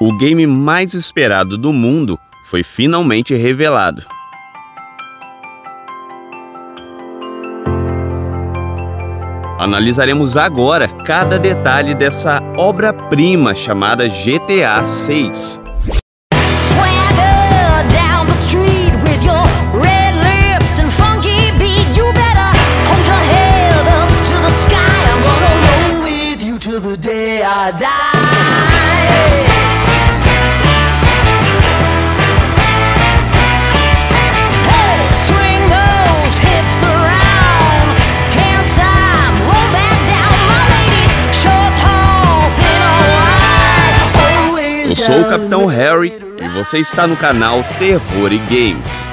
O game mais esperado do mundo foi finalmente revelado. Analisaremos agora cada detalhe dessa obra-prima chamada GTA 6. Sou o Capitão Harry e você está no canal Terror e Games.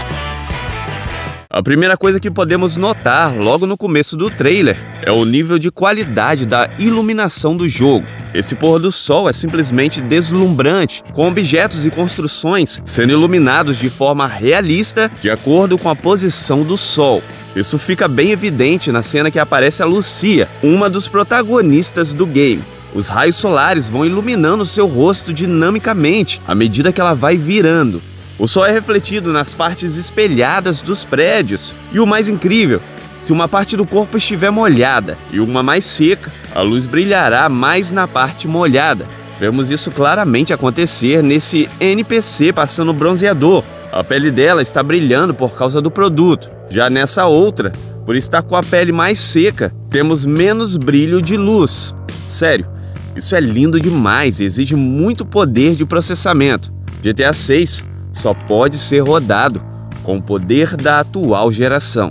A primeira coisa que podemos notar logo no começo do trailer é o nível de qualidade da iluminação do jogo. Esse pôr do sol é simplesmente deslumbrante, com objetos e construções sendo iluminados de forma realista de acordo com a posição do sol. Isso fica bem evidente na cena que aparece a Lucia, uma dos protagonistas do game. Os raios solares vão iluminando seu rosto dinamicamente à medida que ela vai virando. O sol é refletido nas partes espelhadas dos prédios. E o mais incrível, se uma parte do corpo estiver molhada e uma mais seca, a luz brilhará mais na parte molhada. Vemos isso claramente acontecer nesse NPC passando bronzeador. A pele dela está brilhando por causa do produto. Já nessa outra, por estar com a pele mais seca, temos menos brilho de luz. Sério, isso é lindo demais e exige muito poder de processamento. GTA 6 só pode ser rodado com o poder da atual geração.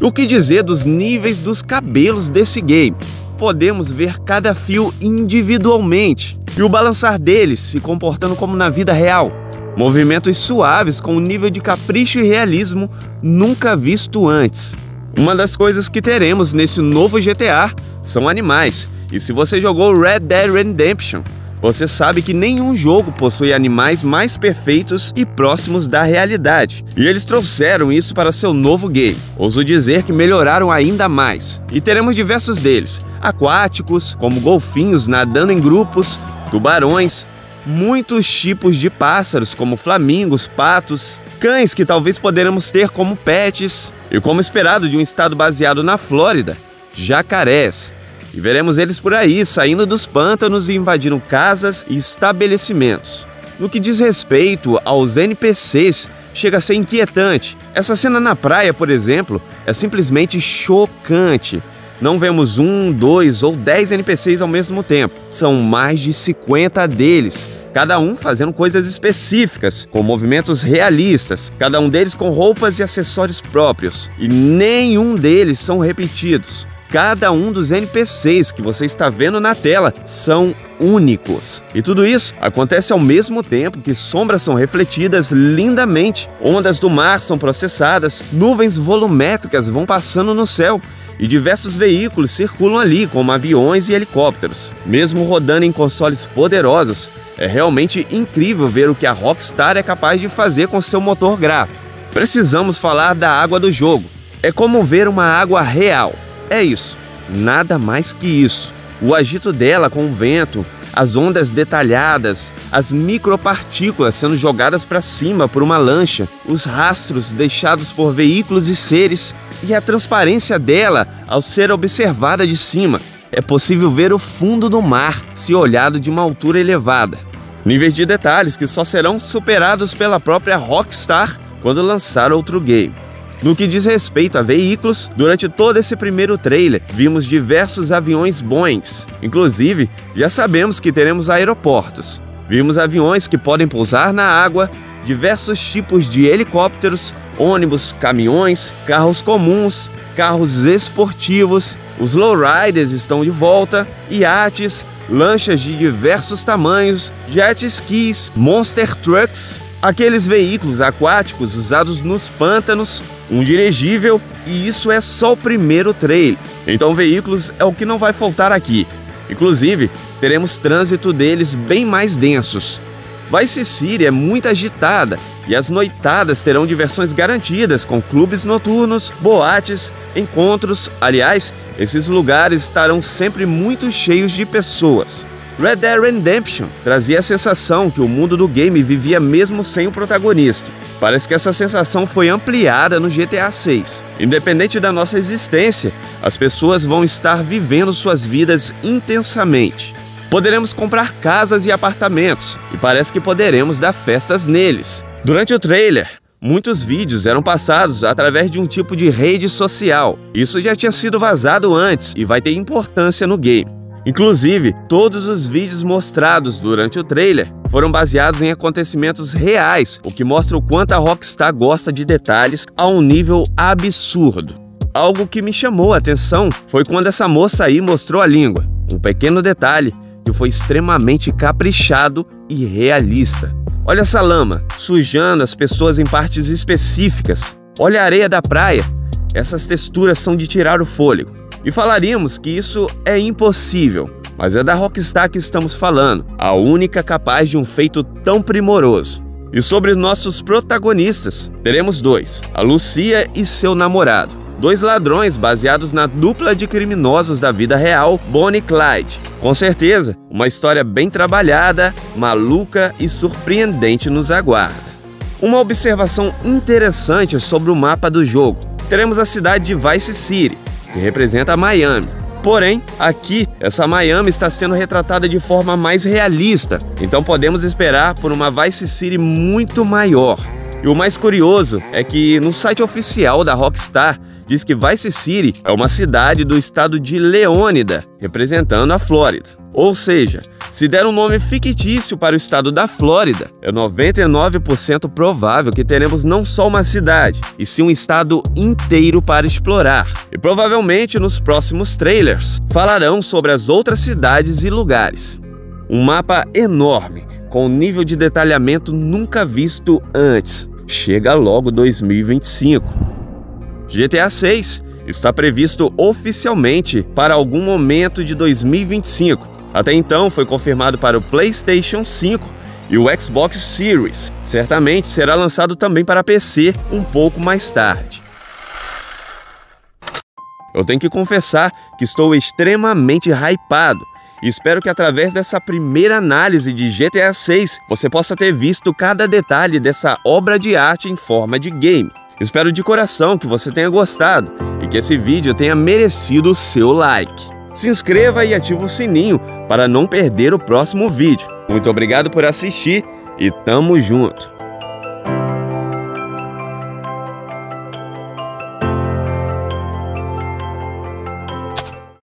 O que dizer dos níveis dos cabelos desse game? Podemos ver cada fio individualmente e o balançar deles se comportando como na vida real. Movimentos suaves com um nível de capricho e realismo nunca visto antes. Uma das coisas que teremos nesse novo GTA são animais, e se você jogou Red Dead Redemption, você sabe que nenhum jogo possui animais mais perfeitos e próximos da realidade. E eles trouxeram isso para seu novo game. Ouso dizer que melhoraram ainda mais. E teremos diversos deles: aquáticos, como golfinhos nadando em grupos, tubarões, muitos tipos de pássaros, como flamingos, patos, cães que talvez poderemos ter como pets, e como esperado de um estado baseado na Flórida, jacarés. E veremos eles por aí, saindo dos pântanos e invadindo casas e estabelecimentos. No que diz respeito aos NPCs, chega a ser inquietante. Essa cena na praia, por exemplo, é simplesmente chocante. Não vemos um, dois ou dez NPCs ao mesmo tempo. São mais de 50 deles, cada um fazendo coisas específicas, com movimentos realistas, cada um deles com roupas e acessórios próprios. E nenhum deles são repetidos. Cada um dos NPCs que você está vendo na tela são únicos. E tudo isso acontece ao mesmo tempo que sombras são refletidas lindamente, ondas do mar são processadas, nuvens volumétricas vão passando no céu e diversos veículos circulam ali, como aviões e helicópteros. Mesmo rodando em consoles poderosos, é realmente incrível ver o que a Rockstar é capaz de fazer com seu motor gráfico. Precisamos falar da água do jogo. É como ver uma água real. É isso, nada mais que isso. O agito dela com o vento, as ondas detalhadas, as micropartículas sendo jogadas para cima por uma lancha, os rastros deixados por veículos e seres, e a transparência dela ao ser observada de cima. É possível ver o fundo do mar se olhado de uma altura elevada. Níveis de detalhes que só serão superados pela própria Rockstar quando lançar outro game. No que diz respeito a veículos, durante todo esse primeiro trailer, vimos diversos aviões Boeing. Inclusive, já sabemos que teremos aeroportos. Vimos aviões que podem pousar na água, diversos tipos de helicópteros, ônibus, caminhões, carros comuns, carros esportivos, os lowriders estão de volta, iates, lanchas de diversos tamanhos, jet skis, monster trucks, aqueles veículos aquáticos usados nos pântanos, um dirigível e isso é só o primeiro trailer. Então veículos é o que não vai faltar aqui. Inclusive, teremos trânsito deles bem mais densos. Vice City é muito agitada e as noitadas terão diversões garantidas com clubes noturnos, boates, encontros. Aliás, esses lugares estarão sempre muito cheios de pessoas. Red Dead Redemption trazia a sensação que o mundo do game vivia mesmo sem o protagonista. Parece que essa sensação foi ampliada no GTA 6. Independente da nossa existência, as pessoas vão estar vivendo suas vidas intensamente. Poderemos comprar casas e apartamentos, e parece que poderemos dar festas neles. Durante o trailer, muitos vídeos eram passados através de um tipo de rede social. Isso já tinha sido vazado antes e vai ter importância no game. Inclusive, todos os vídeos mostrados durante o trailer foram baseados em acontecimentos reais, o que mostra o quanto a Rockstar gosta de detalhes a um nível absurdo. Algo que me chamou a atenção foi quando essa moça aí mostrou a língua. Um pequeno detalhe que foi extremamente caprichado e realista. Olha essa lama sujando as pessoas em partes específicas. Olha a areia da praia. Essas texturas são de tirar o fôlego. E falaríamos que isso é impossível, mas é da Rockstar que estamos falando, a única capaz de um feito tão primoroso. E sobre nossos protagonistas, teremos dois: a Lucia e seu namorado. Dois ladrões baseados na dupla de criminosos da vida real, Bonnie e Clyde. Com certeza, uma história bem trabalhada, maluca e surpreendente nos aguarda. Uma observação interessante sobre o mapa do jogo. Teremos a cidade de Vice City, que representa Miami. Porém, aqui, essa Miami está sendo retratada de forma mais realista, então podemos esperar por uma Vice City muito maior. E o mais curioso é que no site oficial da Rockstar diz que Vice City é uma cidade do estado de Leônida, representando a Flórida. Ou seja, se der um nome fictício para o estado da Flórida, é 99% provável que teremos não só uma cidade, e sim um estado inteiro para explorar. E provavelmente nos próximos trailers falarão sobre as outras cidades e lugares. Um mapa enorme, com um nível de detalhamento nunca visto antes. Chega logo 2025. GTA 6 está previsto oficialmente para algum momento de 2025 até então, foi confirmado para o PlayStation 5 e o Xbox Series. Certamente será lançado também para PC um pouco mais tarde. Eu tenho que confessar que estou extremamente hypado e espero que através dessa primeira análise de GTA 6 você possa ter visto cada detalhe dessa obra de arte em forma de game. Espero de coração que você tenha gostado e que esse vídeo tenha merecido o seu like. Se inscreva e ative o sininho para não perder o próximo vídeo. Muito obrigado por assistir e tamo junto!